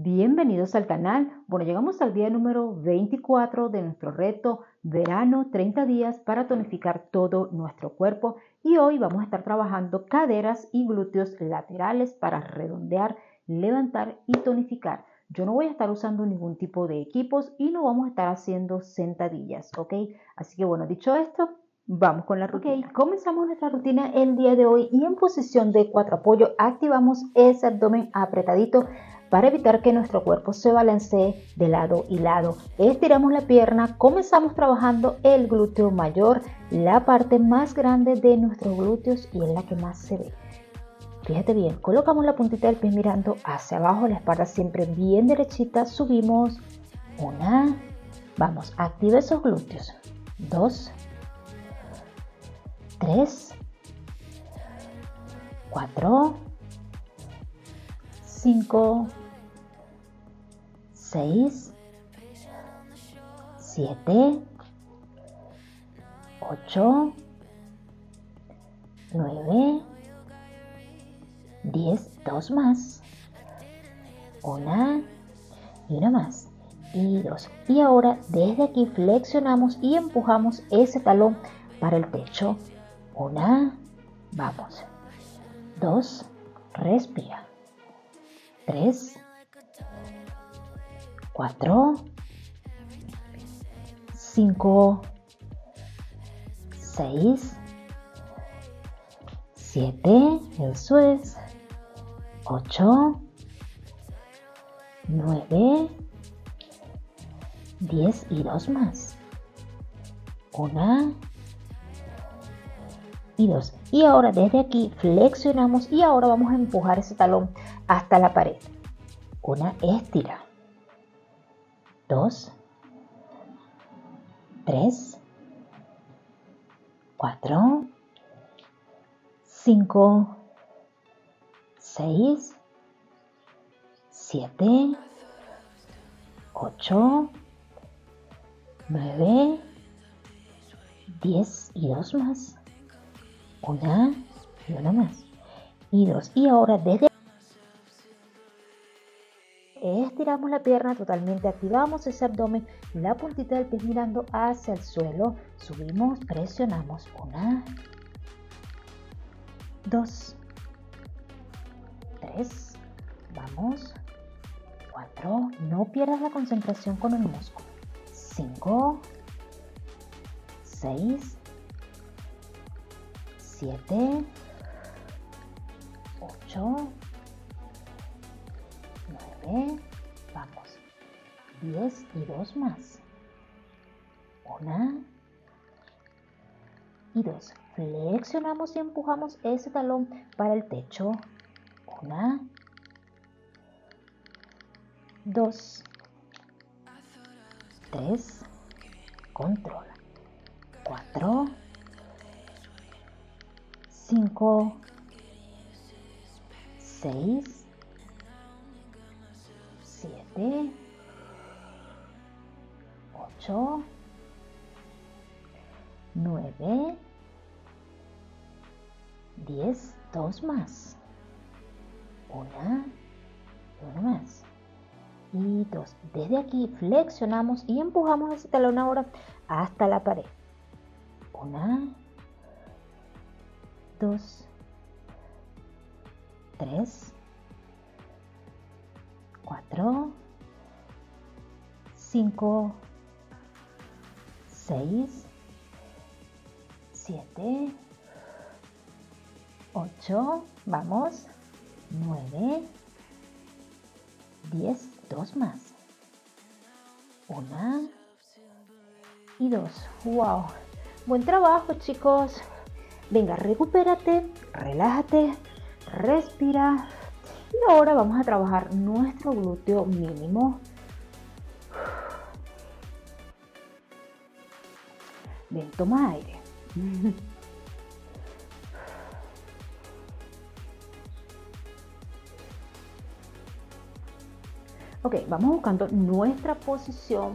Bienvenidos al canal. Bueno, llegamos al día número 24 de nuestro reto verano 30 días para tonificar todo nuestro cuerpo y hoy vamos a estar trabajando caderas y glúteos laterales para redondear, levantar y tonificar. Yo no voy a estar usando ningún tipo de equipos y no vamos a estar haciendo sentadillas, ¿ok? Así que bueno, dicho esto, vamos con la rutina. Ok, comenzamos nuestra rutina el día de hoy y en posición de cuatro apoyo activamos ese abdomen apretadito para evitar que nuestro cuerpo se balancee de lado y lado. Estiramos la pierna, comenzamos trabajando el glúteo mayor, la parte más grande de nuestros glúteos y es la que más se ve. Fíjate bien, colocamos la puntita del pie mirando hacia abajo, la espalda siempre bien derechita, subimos, una, vamos, activa esos glúteos, dos, tres, cuatro, 5, 6, 7, 8, 9, 10, dos más, una y una más y dos. Y ahora desde aquí flexionamos y empujamos ese talón para el pecho. Una, vamos. Dos, respira. 3, 4, 5, 6, 7, eso es, 8, 9, 10 y dos más. Una y dos. Y ahora desde aquí flexionamos y ahora vamos a empujar ese talón hasta la pared. Una estira. Dos. Tres. Cuatro. Cinco. Seis. Siete. Ocho. Nueve. Diez y dos más. Una y una más. Y dos. Y ahora desde estiramos la pierna totalmente, activamos ese abdomen, la puntita del pie mirando hacia el suelo, subimos, presionamos, una, dos, tres, vamos, cuatro, no pierdas la concentración con el músculo, cinco, seis, siete, ocho, 9, vamos, 10 y 2 más. 1 y 2. Flexionamos y empujamos ese talón para el techo. 1, 2, 3, controla. 4, 5, 6, 7, 8, 9, 10, dos más. Una, una más. Y dos. Desde aquí flexionamos y empujamos ese talón ahora hasta la pared. Una, dos, tres, 4, 5, 6, 7, 8, vamos, 9, 10, dos más. Una y dos. ¡Wow! Buen trabajo, chicos. Venga, recupérate, relájate, respira. Y ahora vamos a trabajar nuestro glúteo mínimo. Toma aire. Ok, vamos buscando nuestra posición.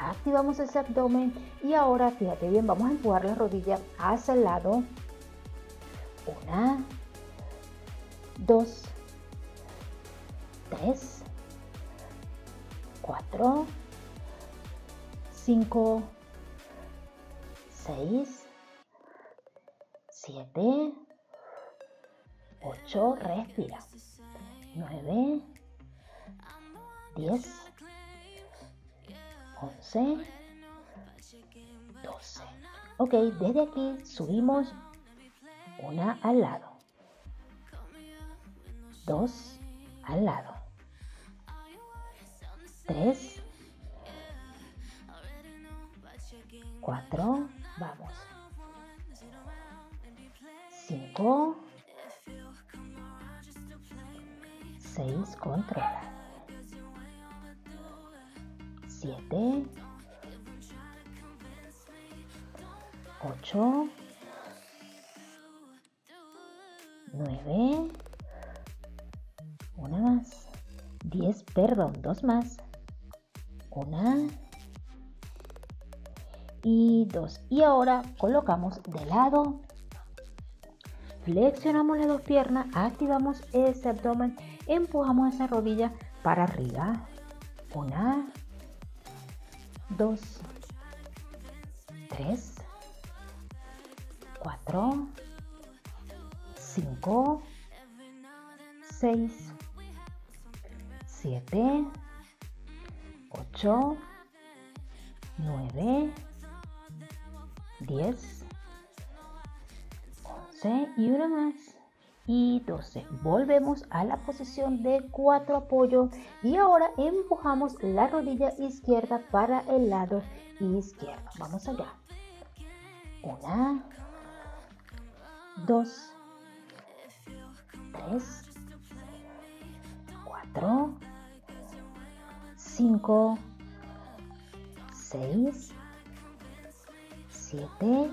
Activamos ese abdomen y ahora fíjate bien, vamos a empujar la rodilla hacia el lado. Una, dos, 3, 4, 5, 6, 7, 8, respira. 9, 10, 11, 12. Ok, desde aquí subimos una al lado, dos al lado, tres, cuatro, vamos, cinco, seis, controla, siete, ocho, 9, una más, 10, perdón, dos más, una y dos. Y ahora colocamos de lado, flexionamos las dos piernas, activamos ese abdomen, empujamos esa rodilla para arriba, una, dos, tres, cuatro, 5, 6, 7, 8, 9, 10, 11 y una más y 12. Volvemos a la posición de 4 apoyo y ahora empujamos la rodilla izquierda para el lado izquierdo. Vamos allá. Una, dos, 3, 4, 5, 6, 7,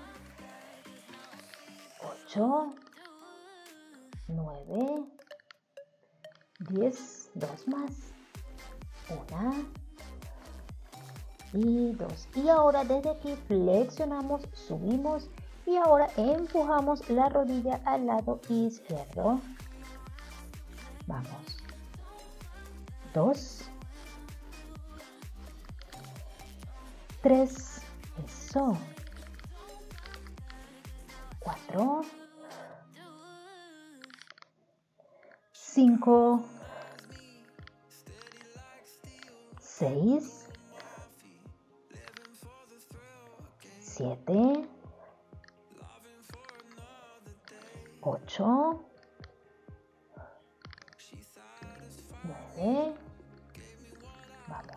8, 9, 10, dos más, una y dos. Y ahora desde aquí flexionamos, subimos y ahora empujamos la rodilla al lado izquierdo. Vamos. Dos. Tres. Eso. Cuatro. Cinco. Seis. Siete. Ocho. 9, vamos,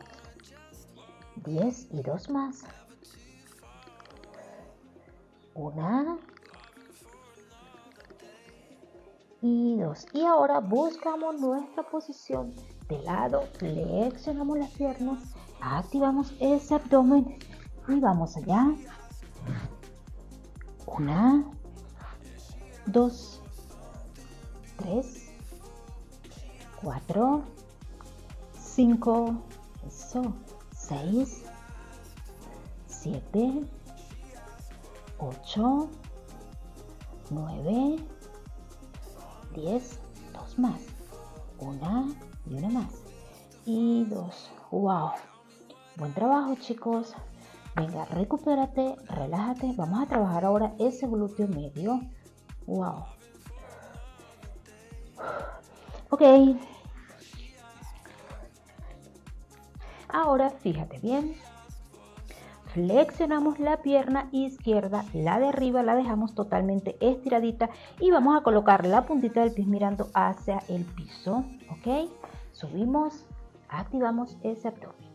10 y dos más, una y dos. Y ahora buscamos nuestra posición de lado, flexionamos las piernas, activamos ese abdomen y vamos allá. Una, dos, tres, cuatro, 5, eso, 6, 7, 8, 9, 10, dos más, una y una más, y dos, wow, buen trabajo chicos, venga, recupérate, relájate, vamos a trabajar ahora ese glúteo medio, wow, ok, Ahora fíjate bien. Flexionamos la pierna izquierda, la de arriba la dejamos totalmente estiradita y vamos a colocar la puntita del pie mirando hacia el piso. ¿Ok? Subimos, activamos ese abdomen.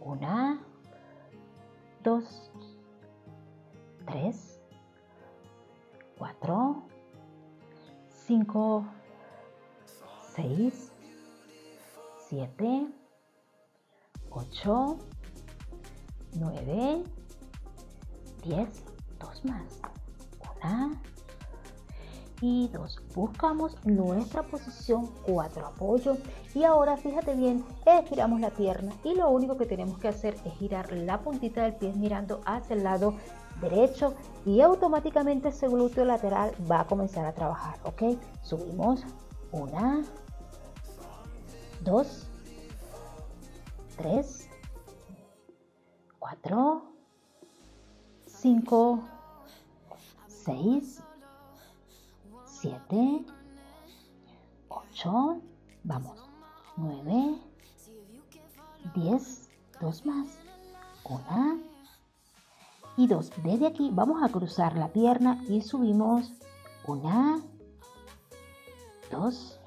Una, dos, tres, cuatro, cinco, seis, siete, 8, 9, 10, dos más, una y dos. Buscamos nuestra posición 4 apoyo y ahora fíjate bien, estiramos la pierna y lo único que tenemos que hacer es girar la puntita del pie mirando hacia el lado derecho y automáticamente ese glúteo lateral va a comenzar a trabajar, ¿ok? Subimos, una, dos, 3, 4, 5, 6, 7, 8, vamos, 9, 10, dos más, una y dos. Desde aquí vamos a cruzar la pierna y subimos una, dos,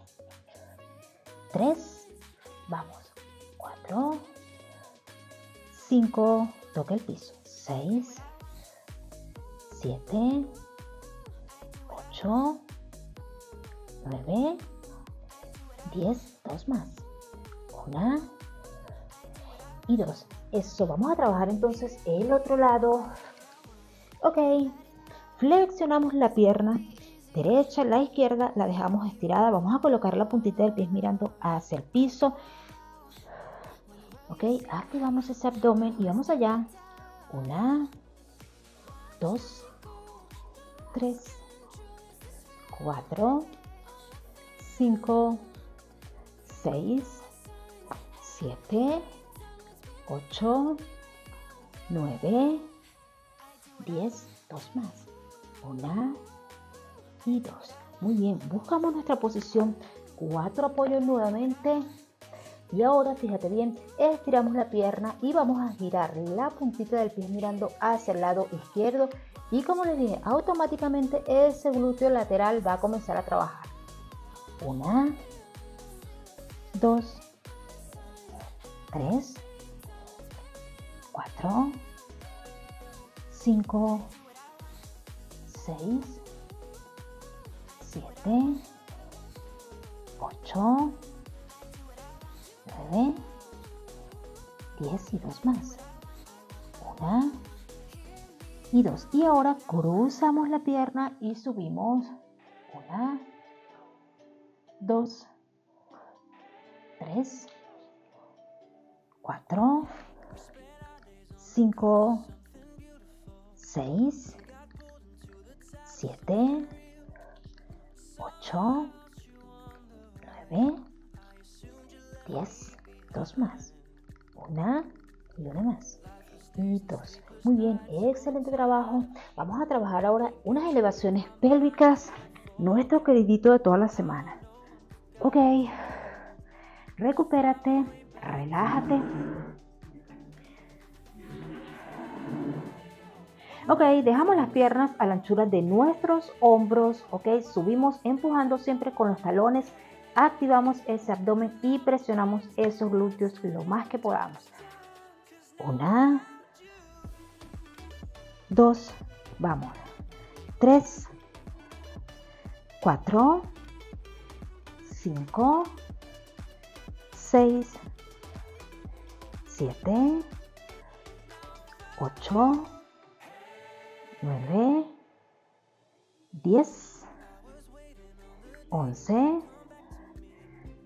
tres, vamos, cuatro, cinco, toca el piso, seis, siete, ocho, nueve, diez, dos más, una y dos. Eso, vamos a trabajar entonces el otro lado. Ok, flexionamos la pierna derecha, la izquierda la dejamos estirada. Vamos a colocar la puntita del pie mirando hacia el piso. Ok, activamos ese abdomen y vamos allá. Una, dos, tres, cuatro, cinco, seis, siete, ocho, nueve, diez, dos más. Una, y dos. Muy bien, buscamos nuestra posición, cuatro apoyos nuevamente. Y ahora, fíjate bien, estiramos la pierna y vamos a girar la puntita del pie mirando hacia el lado izquierdo. Y como les dije, automáticamente ese glúteo lateral va a comenzar a trabajar. Una, dos, tres, cuatro, cinco, seis, 7, 8, 9, 10 y dos más. Una. Y dos. Y ahora cruzamos la pierna y subimos. Una, dos, tres, cuatro, cinco, seis, siete, 8, 9, 10, dos más, una y una más, y dos. Muy bien, excelente trabajo. Vamos a trabajar ahora unas elevaciones pélvicas, nuestro queridito de toda la semana. Ok, recupérate, relájate. Ok, dejamos las piernas a la anchura de nuestros hombros, ok, subimos empujando siempre con los talones, activamos ese abdomen y presionamos esos glúteos lo más que podamos. Una, dos, vamos, tres, cuatro, cinco, seis, siete, ocho, 9, 10, 11,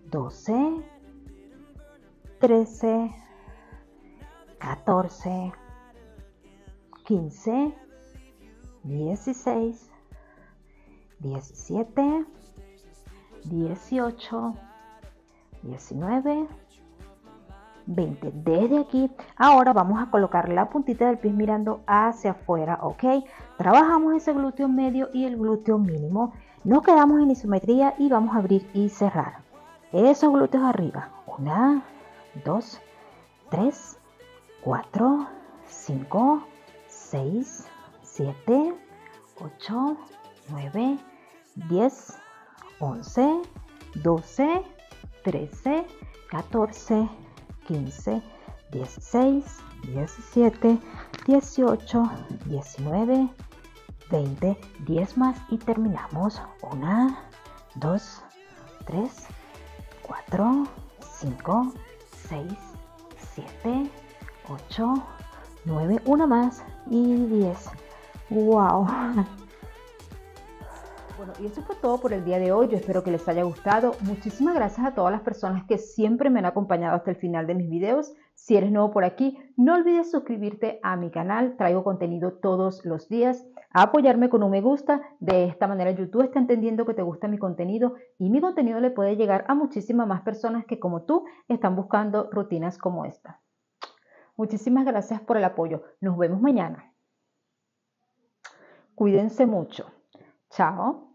12, 13, 14, 15, 16, 17, 18, 19, 20 desde aquí. Ahora vamos a colocar la puntita del pie mirando hacia afuera, ¿ok? Trabajamos ese glúteo medio y el glúteo mínimo. Nos quedamos en isometría y vamos a abrir y cerrar. Esos glúteos arriba. Una, dos, tres, cuatro, cinco, seis, siete, ocho, nueve, diez, once, doce, trece, catorce, 15, 16, 17, 18, 19, 20, 10 más y terminamos. 1, 2, 3, 4, 5, 6, 7, 8, 9, una más y 10. ¡Wow! Bueno, y eso fue todo por el día de hoy. Yo espero que les haya gustado. Muchísimas gracias a todas las personas que siempre me han acompañado hasta el final de mis videos. Si eres nuevo por aquí, no olvides suscribirte a mi canal. Traigo contenido todos los días. A apoyarme con un me gusta. De esta manera YouTube está entendiendo que te gusta mi contenido y mi contenido le puede llegar a muchísimas más personas que como tú están buscando rutinas como esta. Muchísimas gracias por el apoyo. Nos vemos mañana. Cuídense mucho. Chao.